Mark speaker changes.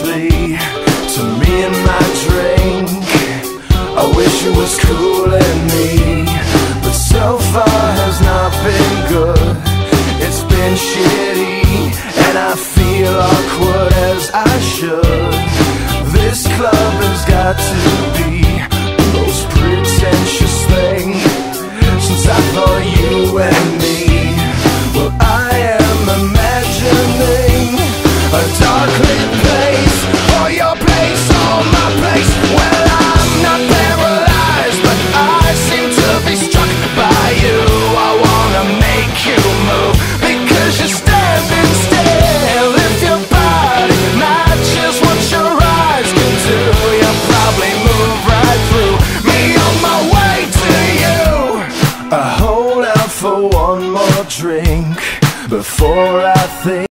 Speaker 1: closely to me and my drink. I wish it was cool in me, but so far has not been good. It's been shitty, and I feel awkward as I should. This club has got to be the most pretentious thing since I thought you and me. Well, I am imagining a dark for one more drink Before I think